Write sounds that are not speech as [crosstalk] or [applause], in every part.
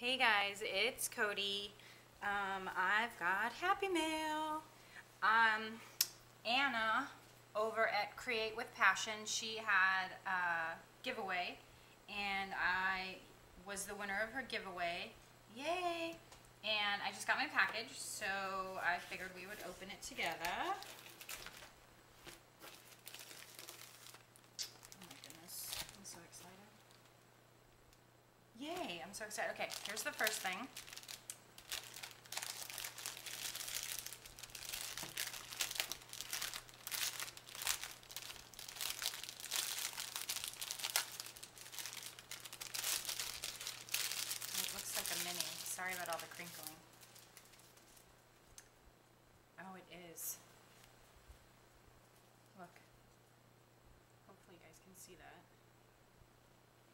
Hey guys, it's Codi. Um, I've got Happy Mail. Um, Ana over at Create with Passion, she had a giveaway and I was the winner of her giveaway. Yay! And I just got my package, so I figured we would open it together. Oh my goodness, I'm so excited. Yay, I'm so excited. Okay, here's the first thing. It looks like a mini. Sorry about all the crinkling. Oh, it is. Look. Hopefully you guys can see that.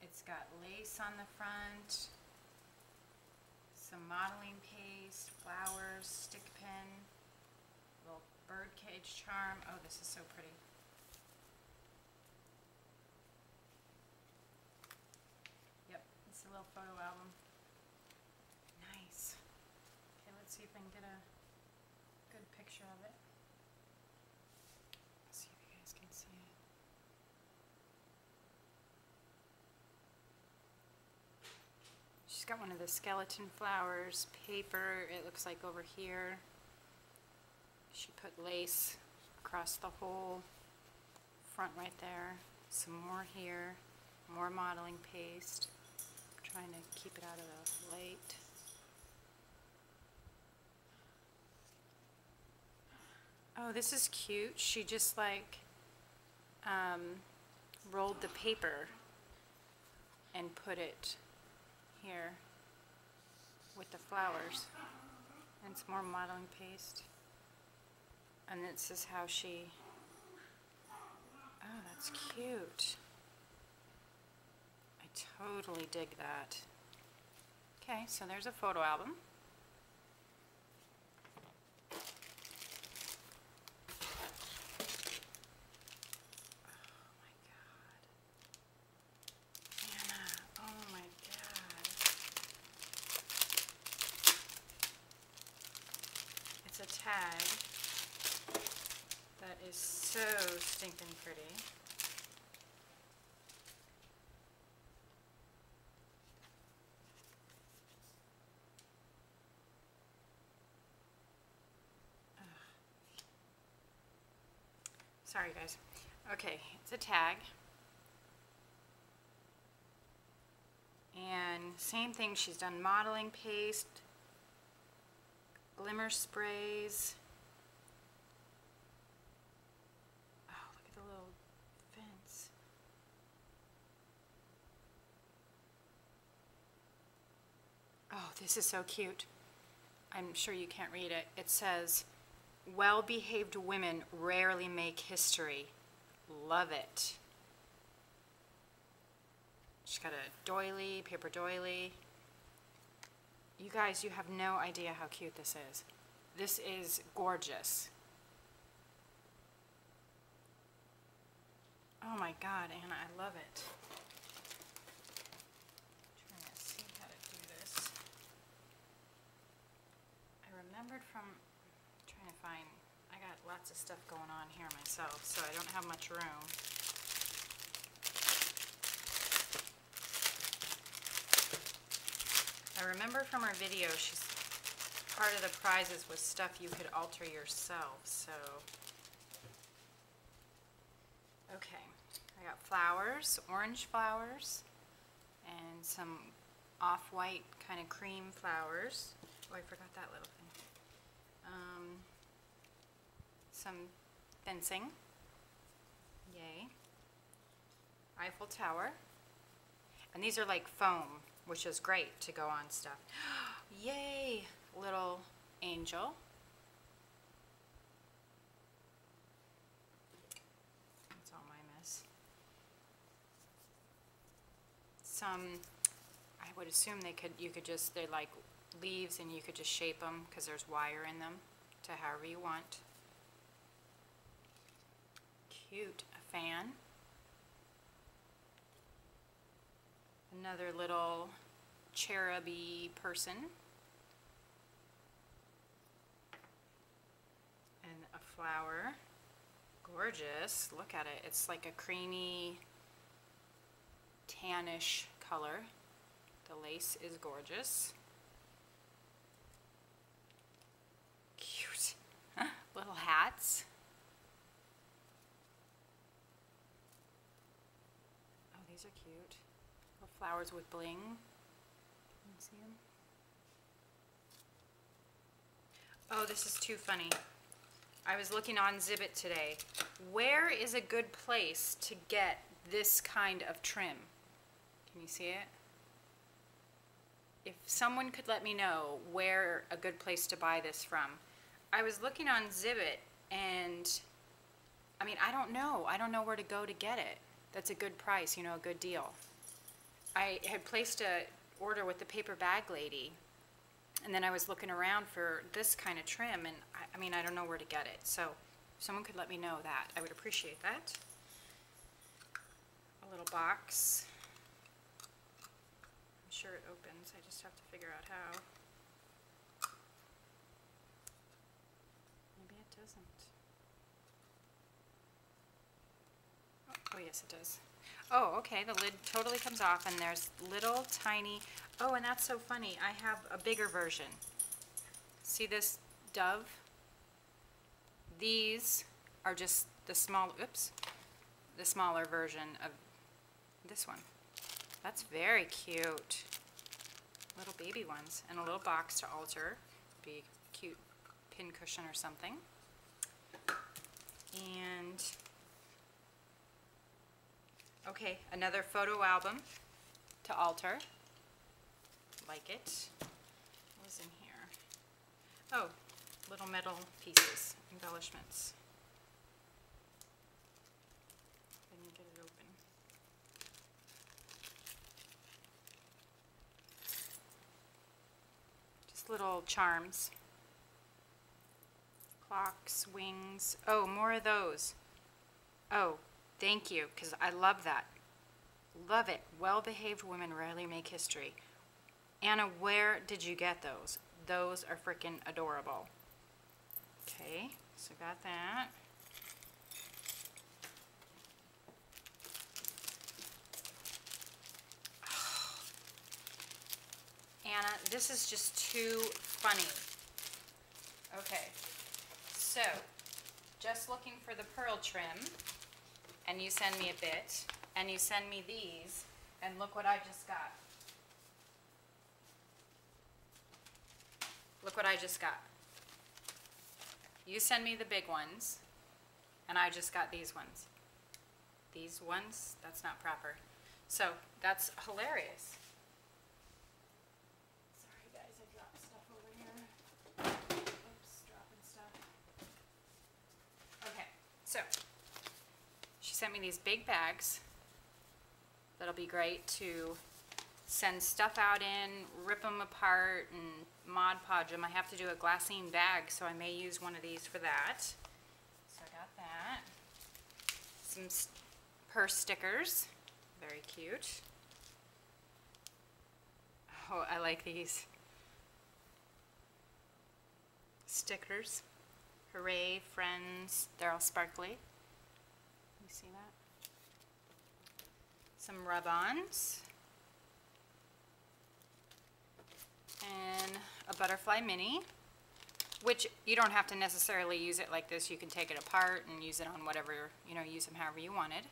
It's got lace on the front, some modeling paste, flowers, stick pin, little bird cage charm. Oh, this is so pretty. Yep, it's a little photo album. Nice. Okay, let's see if I can get a good picture of it. See if you guys can see it. She's got one of the skeleton flowers, paper, it looks like over here. She put lace across the whole front right there. Some more here, more modeling paste. Trying to keep it out of the light. Oh, this is cute. She just like um, rolled the paper and put it here with the flowers and some more modeling paste. And this is how she, oh, that's cute. I totally dig that. Okay, so there's a photo album. Oh my god. Ana, oh my god. Tag that is so stinking pretty. Sorry guys. Okay, it's a tag. And same thing, she's done modeling paste, glimmer sprays. Oh, look at the little fence. Oh, this is so cute. I'm sure you can't read it. It says, well-behaved women rarely make history. Love it. She's got a doily, paper doily. You guys, you have no idea how cute this is. This is gorgeous. Oh my God, Ana, I love it. Trying to see how to do this. I remembered from trying to find. I got lots of stuff going on here myself, so I don't have much room. I remember from our video, she's part of the prizes was stuff you could alter yourself. So, okay, I got flowers, orange flowers, and some off-white kind of cream flowers. Oh, I forgot that little thing. Um, some fencing. Yay. Eiffel Tower. And these are like foam, which is great to go on stuff. [gasps] Yay! Little angel. That's all my mess. Some, I would assume they could, you could just, they're like leaves and you could just shape them because there's wire in them to however you want. Cute. A fan. Another little cheruby person. And a flower. Gorgeous. Look at it. It's like a creamy, tannish color. The lace is gorgeous. Cute. [laughs] Little hats. Oh, these are cute. Little flowers with bling. Can you see 'em? Oh, this is too funny. I was looking on Zibbet today. Where is a good place to get this kind of trim? Can you see it? If someone could let me know where a good place to buy this from. I was looking on Zibbet and I mean, I don't know. I don't know where to go to get it. That's a good price, you know, a good deal. I had placed a order with the paper bag lady and then I was looking around for this kind of trim, and I, I mean, I don't know where to get it. So, if someone could let me know that, I would appreciate that. A little box. I'm sure it opens. I just have to figure out how. Maybe it doesn't. Oh, oh, Oh, yes, it does. Oh, okay, the lid totally comes off and there's little tiny, oh, and that's so funny, I have a bigger version. See this dove? These are just the small, oops, the smaller version of this one. That's very cute. Little baby ones, and a little box to alter, be cute pin cushion or something. And Okay, another photo album to alter. Like it. What was in here? Oh, little metal pieces, embellishments. Let me get it open. Just little charms. Clocks, wings. Oh, more of those. Oh, Thank you, because I love that. Love it. Well behaved women rarely make history. Ana, where did you get those? Those are freaking adorable. Okay, so got that. [sighs] Ana, this is just too funny. Okay, so just looking for the pearl trim and you send me a bit, and you send me these, and look what I just got. Look what I just got. You send me the big ones, and I just got these ones. These ones, that's not proper. So, that's hilarious. Sorry guys, I dropped stuff over here. Oops, dropping stuff. Okay, so sent me these big bags that'll be great to send stuff out in, rip them apart, and Mod Podge them. I have to do a glassine bag, so I may use one of these for that. So I got that. Some purse stickers, very cute. Oh, I like these. Stickers. Hooray, friends. They're all sparkly see that? Some rub-ons. And a butterfly mini, which you don't have to necessarily use it like this. You can take it apart and use it on whatever, you know, use them however you wanted.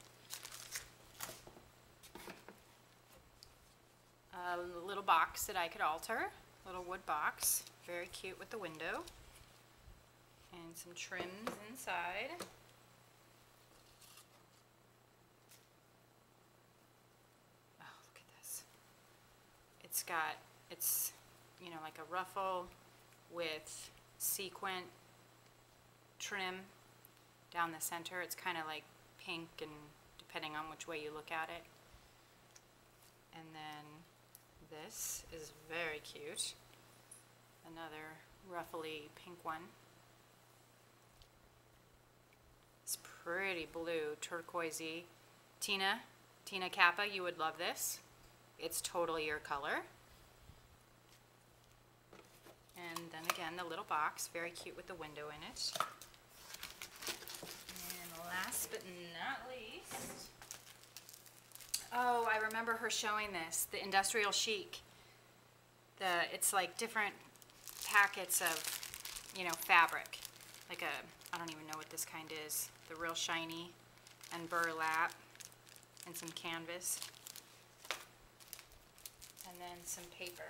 A little box that I could alter, little wood box, very cute with the window. And some trims inside. It's got, it's, you know, like a ruffle with sequin trim down the center. It's kind of like pink and depending on which way you look at it. And then this is very cute. Another ruffly pink one. It's pretty blue, turquoisey. Tina, Tina Kappa, you would love this. It's totally your color. And then again, the little box, very cute with the window in it. And last but not least, oh, I remember her showing this, the industrial chic. The, it's like different packets of, you know, fabric. Like a, I don't even know what this kind is. The real shiny and burlap and some canvas. And then some paper.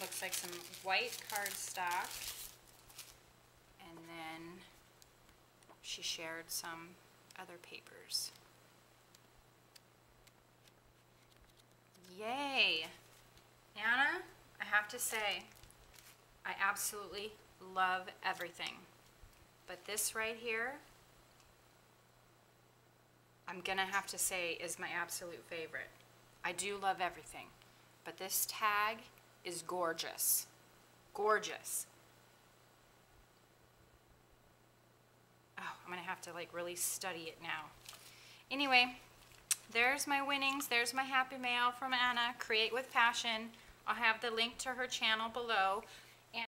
Looks like some white cardstock. And then she shared some other papers. Yay! Ana, I have to say, I absolutely love everything. But this right here, I'm gonna have to say is my absolute favorite. I do love everything, but this tag is gorgeous. Gorgeous. Oh, I'm gonna have to like really study it now. Anyway, there's my winnings. There's my happy mail from Ana, Create with Passion. I'll have the link to her channel below.